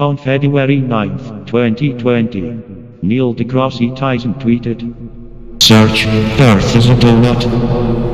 On February 9, 2020, Neil deGrasse Tyson tweeted, Search Earth is a donut.